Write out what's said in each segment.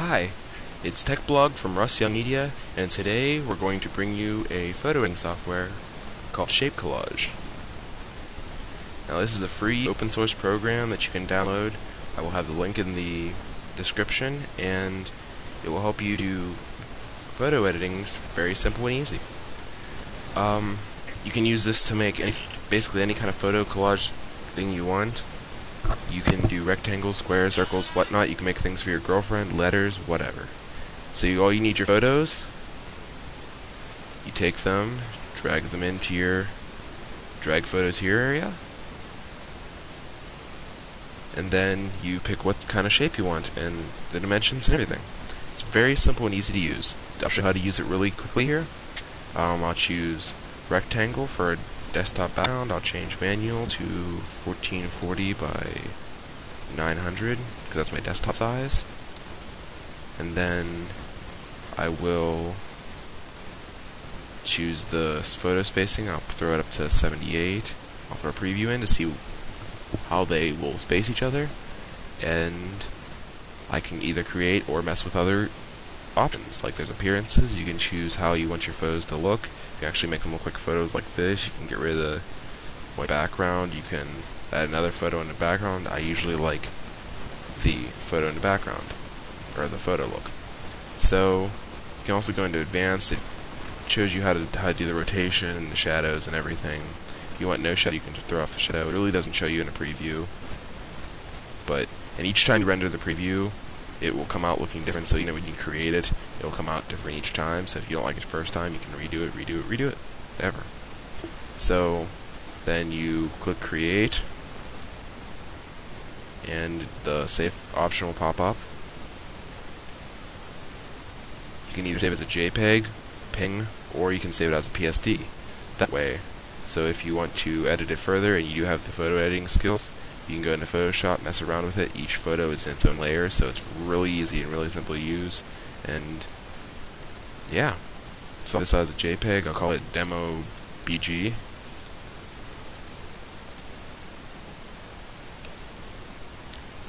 Hi, it's TechBlog from Russ Young Media, and today we're going to bring you a photoing software called Shape Collage. Now this is a free open source program that you can download. I will have the link in the description, and it will help you do photo editing very simple and easy. Um, you can use this to make any, basically any kind of photo collage thing you want. You can do rectangles, squares, circles, whatnot. You can make things for your girlfriend, letters, whatever. So you, all you need your photos. You take them, drag them into your drag photos here area. And then you pick what kind of shape you want and the dimensions and everything. It's very simple and easy to use. I'll show you how to use it really quickly here. Um, I'll choose rectangle for a desktop bound, I'll change manual to 1440 by 900 because that's my desktop size. And then I will choose the photo spacing. I'll throw it up to 78. I'll throw a preview in to see how they will space each other. And I can either create or mess with other options. Like there's appearances, you can choose how you want your photos to look. You can actually make them look like photos like this. You can get rid of the white background. You can add another photo in the background. I usually like the photo in the background, or the photo look. So you can also go into advanced. It shows you how to how to do the rotation and the shadows and everything. If you want no shadow, you can just throw off the shadow. It really doesn't show you in a preview. But and each time you render the preview, it will come out looking different. So you know when you create it, it will come out different each time. So if you don't like it first time, you can redo it, redo it, redo it, ever. So then you click create, and the save option will pop up. You can either save as a JPEG, PNG, or you can save it as a PSD. That way, so if you want to edit it further and you do have the photo editing skills, you can go into Photoshop, mess around with it. Each photo is in its own layer, so it's really easy and really simple to use. And yeah, so this has a JPEG. I'll call it Demo BG.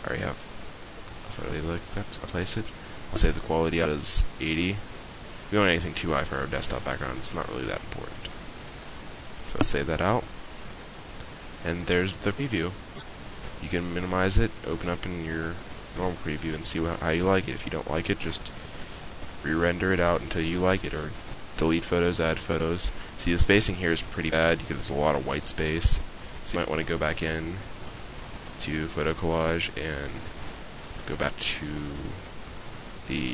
I already have a photo like that, I'll place it. I'll say the quality out as 80. We don't want anything too high for our desktop background. It's not really that important. So I'll save that out. And there's the preview you can minimize it, open up in your normal preview and see how you like it. If you don't like it, just re-render it out until you like it, or delete photos, add photos. See, the spacing here is pretty bad because there's a lot of white space, so you might want to go back in to photo collage and go back to the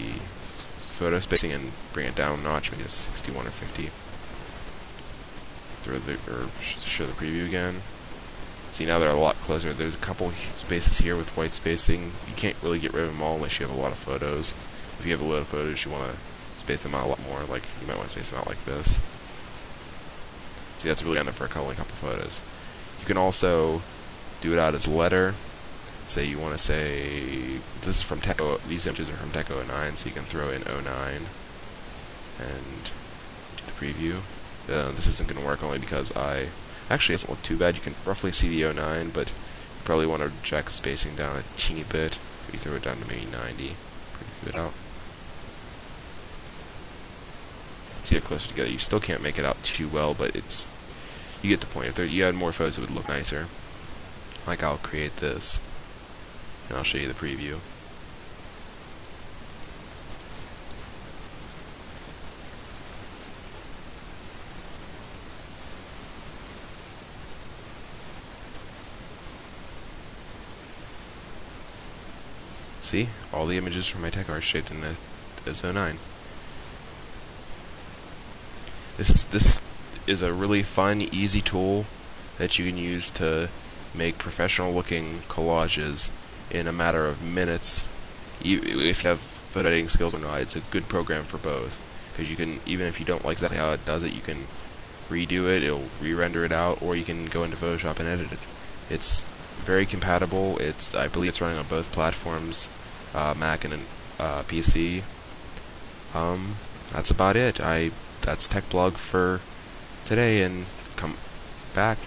photo spacing and bring it down a notch, maybe to 61 or 50. Throw the, or show the preview again. See, now they're a lot closer. There's a couple spaces here with white spacing. You can't really get rid of them all unless you have a lot of photos. If you have a lot of photos, you want to space them out a lot more. Like, you might want to space them out like this. See, that's really enough for a couple, a couple photos. You can also do it out as letter. Say you want to say, this is from Tech, these images are from Tech 09, so you can throw in 09 and do the preview. Uh, this isn't going to work only because I Actually, it doesn't look too bad. You can roughly see the 09, but you probably want to jack the spacing down a teeny bit. Maybe throw it down to maybe 90. Pretty good out. See it closer together. You still can't make it out too well, but it's you get the point. If there, you had more photos, it would look nicer. Like I'll create this, and I'll show you the preview. See? All the images from my tech are shaped in the, the 09. This, this is a really fun, easy tool that you can use to make professional looking collages in a matter of minutes. If you have photo editing skills or not, it's a good program for both. Because you can, even if you don't like exactly how it does it, you can redo it, it'll re-render it out, or you can go into Photoshop and edit it. It's very compatible. It's I believe it's running on both platforms, uh, Mac and uh, PC. Um, that's about it. I that's tech blog for today, and come back.